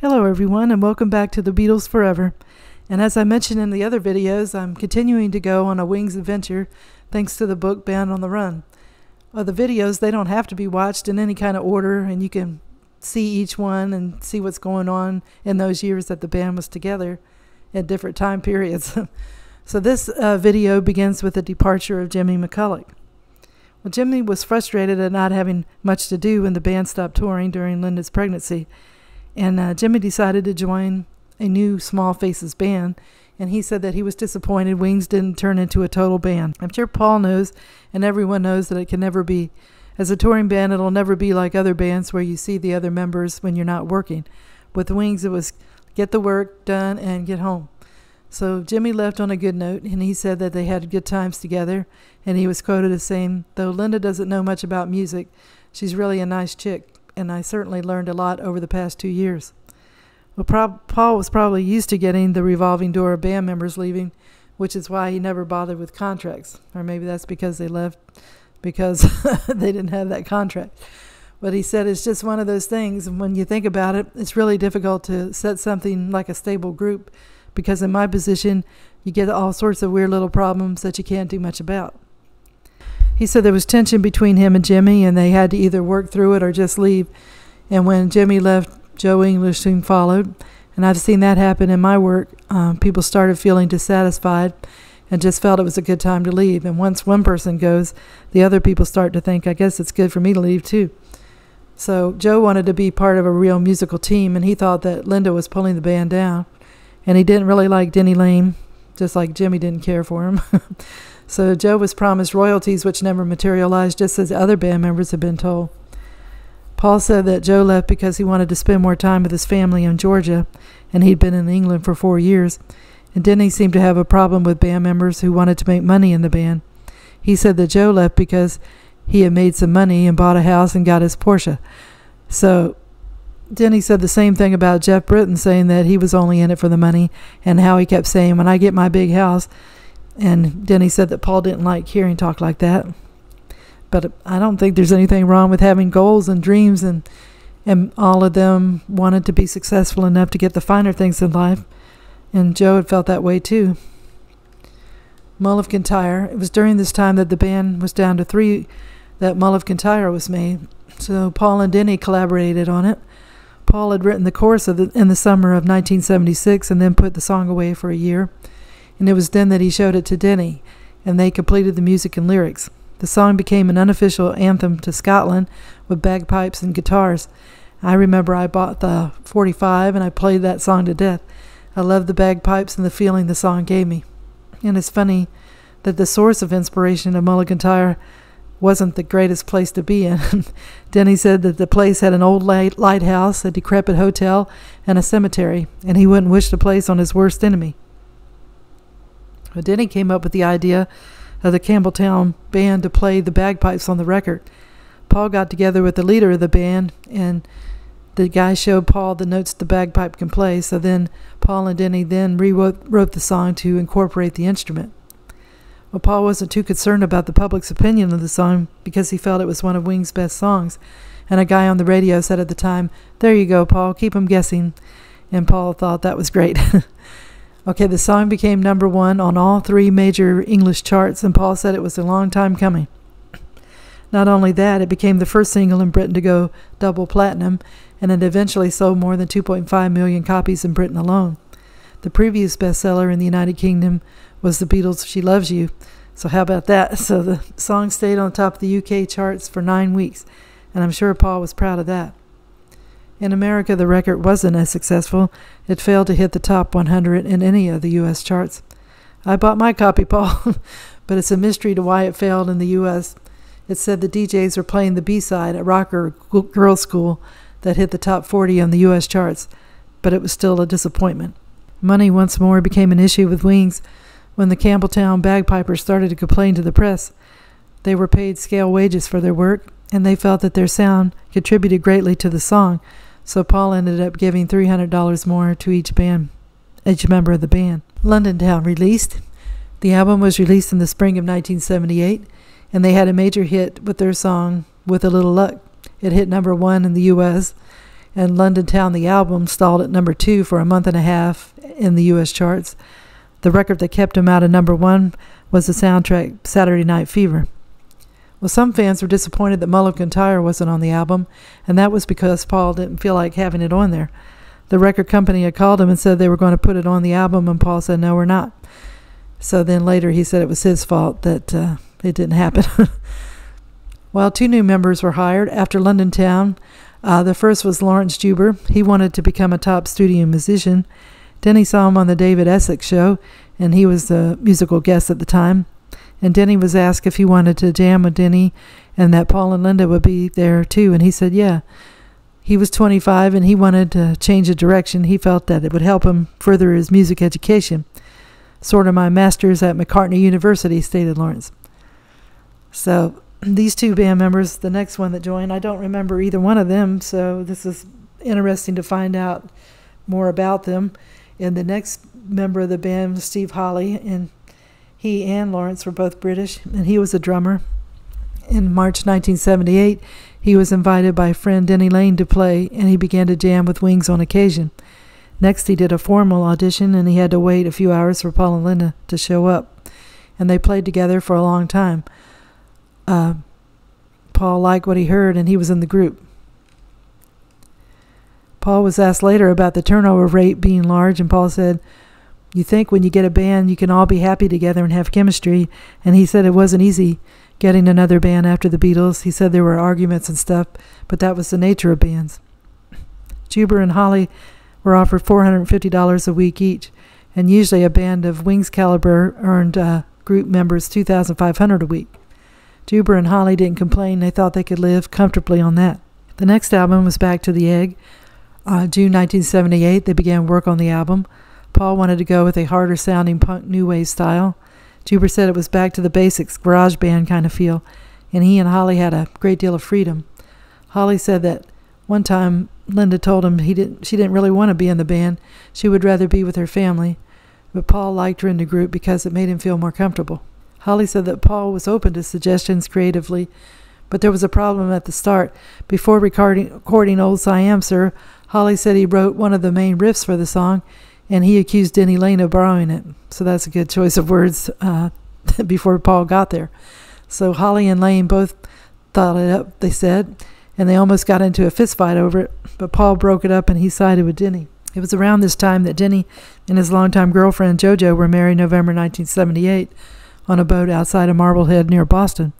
Hello, everyone, and welcome back to the Beatles Forever. And as I mentioned in the other videos, I'm continuing to go on a Wings adventure thanks to the book Band on the Run. Well, the videos, they don't have to be watched in any kind of order, and you can see each one and see what's going on in those years that the band was together at different time periods. so this uh, video begins with the departure of Jimmy McCulloch. Well, Jimmy was frustrated at not having much to do when the band stopped touring during Linda's pregnancy and uh, Jimmy decided to join a new Small Faces band. And he said that he was disappointed Wings didn't turn into a total band. I'm sure Paul knows, and everyone knows that it can never be. As a touring band, it'll never be like other bands where you see the other members when you're not working. With Wings, it was get the work done and get home. So Jimmy left on a good note, and he said that they had good times together. And he was quoted as saying, Though Linda doesn't know much about music, she's really a nice chick and I certainly learned a lot over the past two years. Well, Paul was probably used to getting the revolving door of band members leaving, which is why he never bothered with contracts. Or maybe that's because they left because they didn't have that contract. But he said it's just one of those things. And when you think about it, it's really difficult to set something like a stable group because in my position, you get all sorts of weird little problems that you can't do much about. He said there was tension between him and Jimmy, and they had to either work through it or just leave. And when Jimmy left, Joe English soon followed. And I've seen that happen in my work. Um, people started feeling dissatisfied and just felt it was a good time to leave. And once one person goes, the other people start to think, I guess it's good for me to leave too. So Joe wanted to be part of a real musical team, and he thought that Linda was pulling the band down. And he didn't really like Denny Laine, just like Jimmy didn't care for him. So Joe was promised royalties which never materialized, just as other band members had been told. Paul said that Joe left because he wanted to spend more time with his family in Georgia, and he'd been in England for four years. And Denny seemed to have a problem with band members who wanted to make money in the band. He said that Joe left because he had made some money and bought a house and got his Porsche. So Denny said the same thing about Geoff Britton, saying that he was only in it for the money, and how he kept saying, When I get my big house, and Denny said that Paul didn't like hearing talk like that. But I don't think there's anything wrong with having goals and dreams, and and all of them wanted to be successful enough to get the finer things in life. And Joe had felt that way too. Mull of Kintyre. It was during this time that the band was down to three that Mull of Kintyre was made. So Paul and Denny collaborated on it. Paul had written the chorus of the, in the summer of 1976 and then put the song away for a year and it was then that he showed it to Denny, and they completed the music and lyrics. The song became an unofficial anthem to Scotland with bagpipes and guitars. I remember I bought the 45 and I played that song to death. I loved the bagpipes and the feeling the song gave me. And it's funny that the source of inspiration of Mull of Kintyre wasn't the greatest place to be in. Denny said that the place had an old light lighthouse, a decrepit hotel, and a cemetery, and he wouldn't wish the place on his worst enemy. But Denny came up with the idea of the Campbeltown band to play the bagpipes on the record. Paul got together with the leader of the band, and the guy showed Paul the notes the bagpipe can play. So then Paul and Denny then rewrote wrote the song to incorporate the instrument. Well, Paul wasn't too concerned about the public's opinion of the song because he felt it was one of Wing's best songs. And a guy on the radio said at the time, There you go, Paul, keep 'em guessing. And Paul thought that was great. Okay, the song became number one on all three major English charts, and Paul said it was a long time coming. Not only that, it became the first single in Britain to go double platinum, and it eventually sold more than 2.5 million copies in Britain alone. The previous bestseller in the United Kingdom was the Beatles' She Loves You. So, how about that? So, the song stayed on top of the UK charts for nine weeks, and I'm sure Paul was proud of that. In America, the record wasn't as successful. It failed to hit the top 100 in any of the U.S. charts. I bought my copy, Paul, but it's a mystery to why it failed in the U.S. It said the DJs were playing the B-side at Rocker Girls School that hit the top 40 on the U.S. charts, but it was still a disappointment. Money once more became an issue with Wings when the Campbeltown bagpipers started to complain to the press. They were paid scale wages for their work, and they felt that their sound contributed greatly to the song, so Paul ended up giving $300 more to each band, each member of the band. London Town released. The album was released in the spring of 1978, and they had a major hit with their song With a Little Luck. It hit number one in the U.S., and London Town, the album, stalled at number two for a month and a half in the U.S. charts. The record that kept him out of number one was the soundtrack Saturday Night Fever. Well, some fans were disappointed that Mull of Kintyre wasn't on the album, and that was because Paul didn't feel like having it on there. The record company had called him and said they were going to put it on the album, and Paul said, No, we're not. So then later he said it was his fault that uh, it didn't happen. While two new members were hired after London Town, uh, the first was Laurence Juber. He wanted to become a top studio musician. Denny saw him on the David Essex show, and he was the musical guest at the time. And Denny was asked if he wanted to jam with Denny and that Paul and Linda would be there too. And he said, yeah. He was 25 and he wanted to change the direction. He felt that it would help him further his music education. Sort of my master's at McCartney University, stated Laurence. So these two band members, the next one that joined, I don't remember either one of them, so this is interesting to find out more about them. And the next member of the band was Steve Holley, and he and Laurence were both British, and he was a drummer. In March 1978, he was invited by friend Denny Laine to play, and he began to jam with Wings on occasion. Next, he did a formal audition, and he had to wait a few hours for Paul and Linda to show up. And they played together for a long time. Uh, Paul liked what he heard, and he was in the group. Paul was asked later about the turnover rate being large, and Paul said, You think when you get a band, you can all be happy together and have chemistry. And he said it wasn't easy getting another band after the Beatles. He said there were arguments and stuff, but that was the nature of bands. Juber and Holley were offered $450 a week each, and usually a band of Wings caliber earned uh, group members 2500 a week. Juber and Holley didn't complain. They thought they could live comfortably on that. The next album was Back to the Egg. Uh, June 1978, they began work on the album. Paul wanted to go with a harder sounding punk new wave style. Juber said it was back to the basics, garage band kind of feel, and he and Holley had a great deal of freedom. Holley said that one time Linda told him he didn't she didn't really want to be in the band. She would rather be with her family. But Paul liked her in the group because it made him feel more comfortable. Holley said that Paul was open to suggestions creatively, but there was a problem at the start. Before recording, recording Old Siam Sir, Holley said he wrote one of the main riffs for the song, and he accused Denny Laine of borrowing it. So that's a good choice of words uh, before Paul got there. So Holley and Laine both thought it up, they said, and they almost got into a fistfight over it, but Paul broke it up and he sided with Denny. It was around this time that Denny and his longtime girlfriend JoJo were married November 1978 on a boat outside of Marblehead near Boston.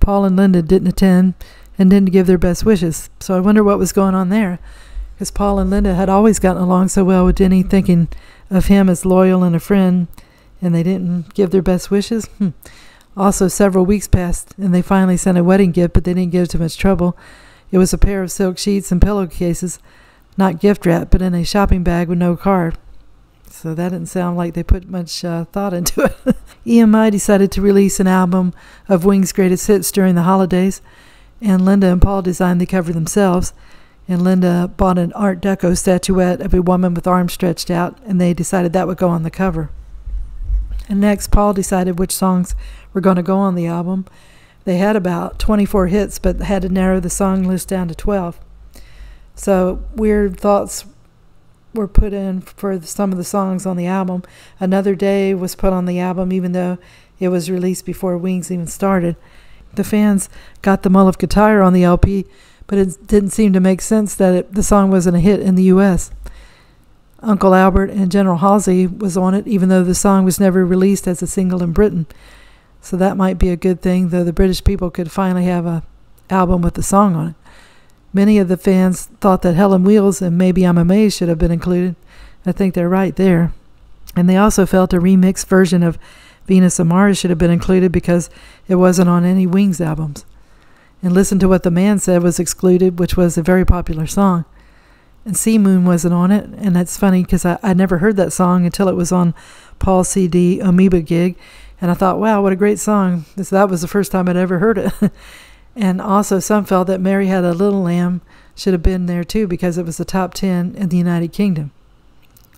Paul and Linda didn't attend and didn't give their best wishes, so I wonder what was going on there. Because Paul and Linda had always gotten along so well with Denny, thinking of him as loyal and a friend, and they didn't give their best wishes. Hmm. Also, several weeks passed, and they finally sent a wedding gift, but they didn't give too much trouble. It was a pair of silk sheets and pillowcases, not gift wrap, but in a shopping bag with no card. So that didn't sound like they put much uh, thought into it. EMI decided to release an album of Wings' greatest hits during the holidays, and Linda and Paul designed the cover themselves. And Linda bought an Art Deco statuette of a woman with arms stretched out, and they decided that would go on the cover. And next, Paul decided which songs were going to go on the album. They had about 24 hits, but had to narrow the song list down to 12. So, Weird Thoughts were put in for some of the songs on the album. Another Day was put on the album, even though it was released before Wings even started. The fans got the Mull of Kintyre on the LP, but it didn't seem to make sense that it, the song wasn't a hit in the U.S. Uncle Albert and General Halsey was on it, even though the song was never released as a single in Britain. So that might be a good thing, though the British people could finally have a album with the song on it. Many of the fans thought that Helen Wheels and Maybe I'm Amazed should have been included. I think they're right there. And they also felt a remixed version of Venus and Mars should have been included because it wasn't on any Wings albums. And Listen to What the Man Said was excluded, which was a very popular song. And C Moon wasn't on it, and that's funny because I, I never heard that song until it was on Paul's CD Amoeba gig, and I thought, wow, what a great song. That was the first time I'd ever heard it. And also, some felt that Mary Had a Little Lamb should have been there too because it was the top 10 in the United Kingdom.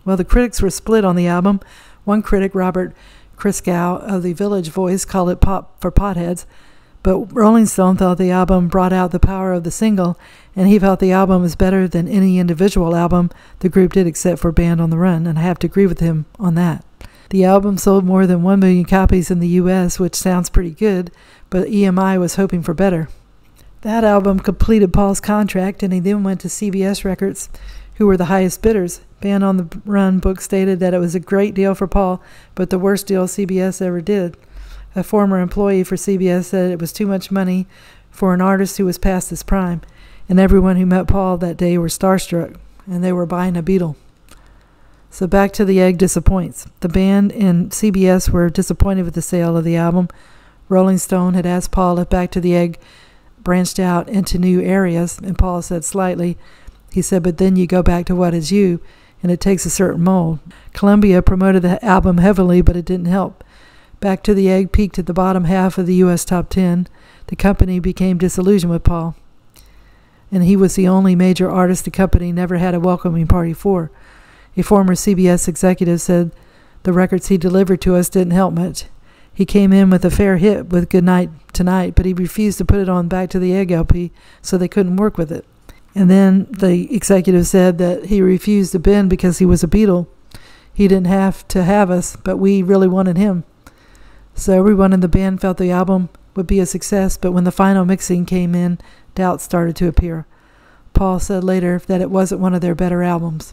Well, the critics were split on the album. One critic, Robert Christgau of the Village Voice, called it pop for potheads, But Rolling Stone thought the album brought out the power of the single, and he felt the album was better than any individual album the group did except for Band on the Run, and I have to agree with him on that. The album sold more than 1 million copies in the US, which sounds pretty good, but EMI was hoping for better. That album completed Paul's contract, and he then went to CBS Records, who were the highest bidders. Band on the Run book stated that it was a great deal for Paul, but the worst deal CBS ever did. A former employee for CBS said it was too much money for an artist who was past his prime, and everyone who met Paul that day were starstruck, and they were buying a Beatle. So Back to the Egg disappoints. The band and CBS were disappointed with the sale of the album. Rolling Stone had asked Paul if Back to the Egg branched out into new areas, and Paul said slightly, he said, but then you go back to what is you, and it takes a certain mold. Columbia promoted the album heavily, but it didn't help. Back to the Egg peaked at the bottom half of the U.S. top 10. The company became disillusioned with Paul, and he was the only major artist the company never had a welcoming party for. A former CBS executive said the records he delivered to us didn't help much. He came in with a fair hit with Goodnight Tonight, but he refused to put it on Back to the Egg LP, so they couldn't work with it. And then the executive said that he refused to bend because he was a Beatle. He didn't have to have us, but we really wanted him. So everyone in the band felt the album would be a success, but when the final mixing came in, doubts started to appear. Paul said later that it wasn't one of their better albums.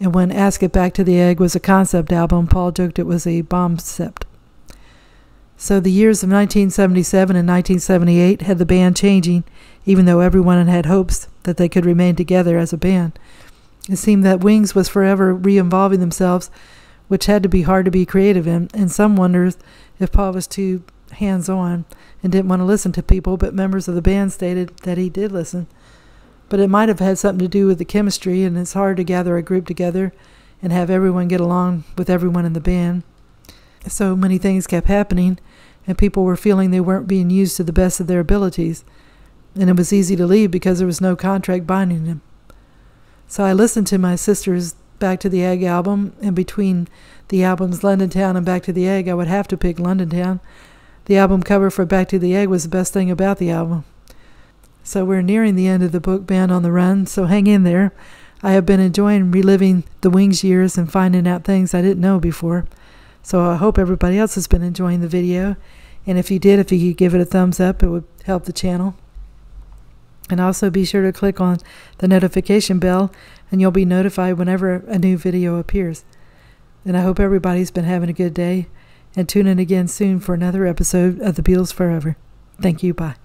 And when Ask It Back to the Egg was a concept album, Paul joked it was a bombcept. So the years of 1977 and 1978 had the band changing, even though everyone had hopes that they could remain together as a band. It seemed that Wings was forever re-involving themselves, which had to be hard to be creative in, and some wondered if Paul was too hands-on and didn't want to listen to people, but members of the band stated that he did listen. But it might have had something to do with the chemistry, and it's hard to gather a group together and have everyone get along with everyone in the band. So many things kept happening, and people were feeling they weren't being used to the best of their abilities, and it was easy to leave because there was no contract binding them. So I listened to my sister's Back to the Egg album, and between the albums London Town and Back to the Egg, I would have to pick London Town. The album cover for Back to the Egg was the best thing about the album. So we're nearing the end of the book Band on the Run, so hang in there. I have been enjoying reliving the Wings years and finding out things I didn't know before. So I hope everybody else has been enjoying the video. And if you did, if you could give it a thumbs up, it would help the channel. And also be sure to click on the notification bell and you'll be notified whenever a new video appears. And I hope everybody's been having a good day and tune in again soon for another episode of The Beatles Forever. Thank you. Bye.